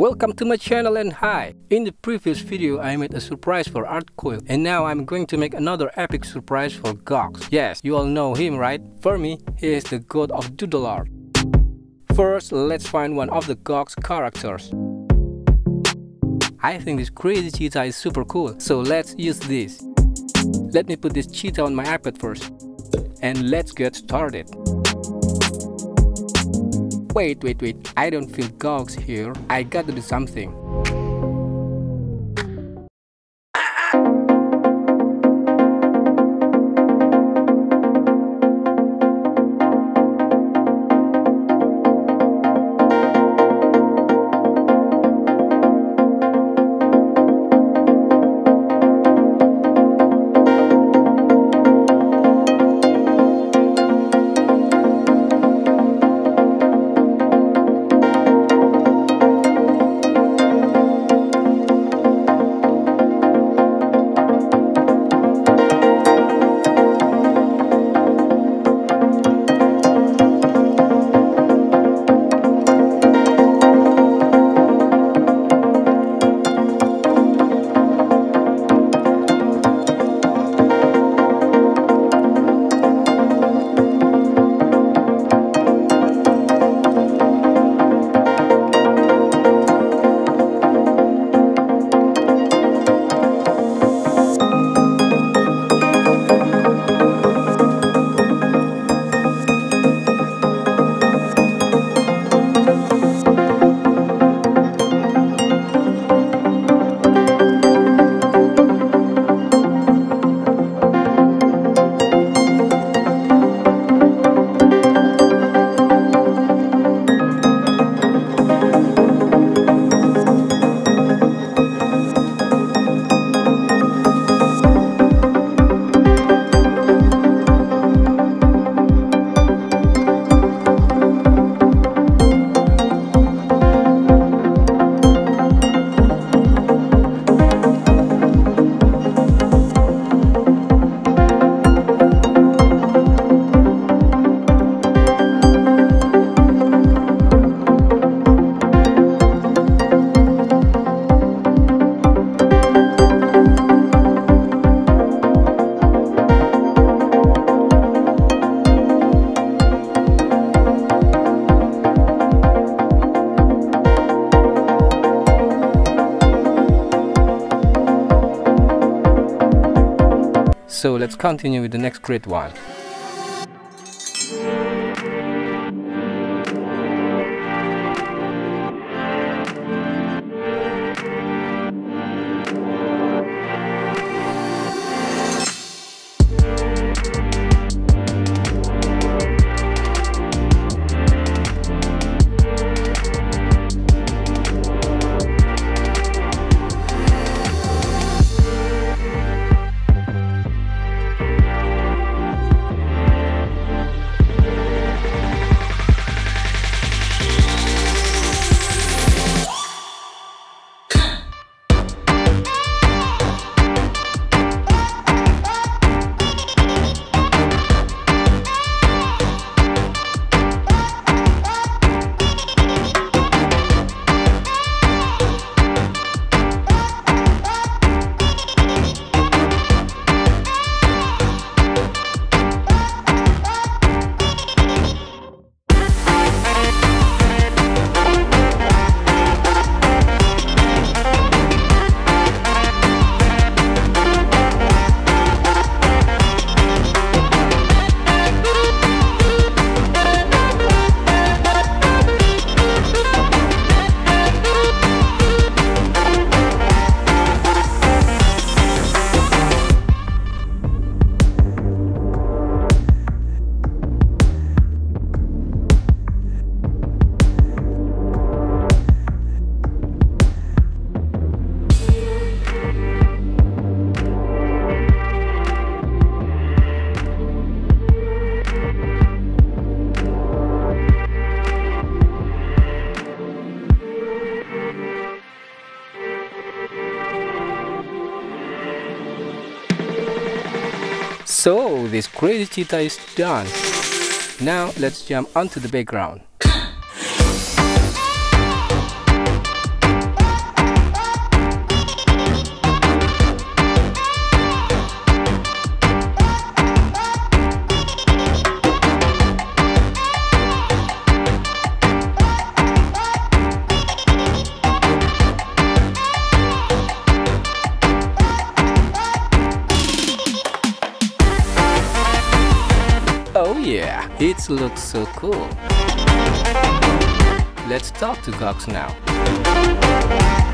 Welcome to my channel and hi! In the previous video I made a surprise for Art_Quil and now I'm going to make another epic surprise for Gawx. Yes, you all know him right? For me, he is the god of doodle art. First, let's find one of the Gawx characters. I think this crazy cheetah is super cool, so let's use this. Let me put this cheetah on my iPad first. And let's get started. Wait, wait, wait, I don't feel Gawx here. I gotta do something. So let's continue with the next great one. So this crazy cheetah is done. Now let's jump onto the background. Yeah, it looks so cool. Let's talk to Gawx now.